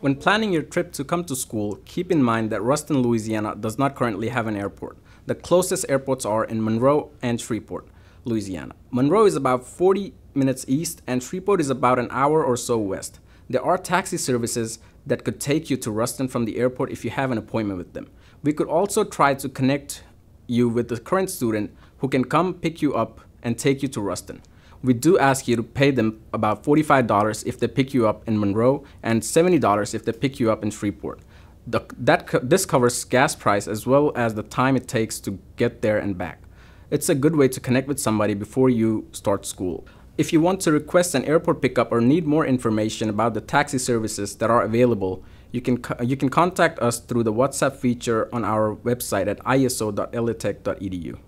When planning your trip to come to school, keep in mind that Ruston, Louisiana does not currently have an airport. The closest airports are in Monroe and Shreveport, Louisiana. Monroe is about 40 minutes east and Shreveport is about an hour or so west. There are taxi services that could take you to Ruston from the airport if you have an appointment with them. We could also try to connect you with the current student who can come pick you up and take you to Ruston. We do ask you to pay them about $45 if they pick you up in Monroe and $70 if they pick you up in Shreveport. The, that this covers gas price as well as the time it takes to get there and back. It's a good way to connect with somebody before you start school. If you want to request an airport pickup or need more information about the taxi services that are available, you can, you can contact us through the WhatsApp feature on our website at iso.latech.edu.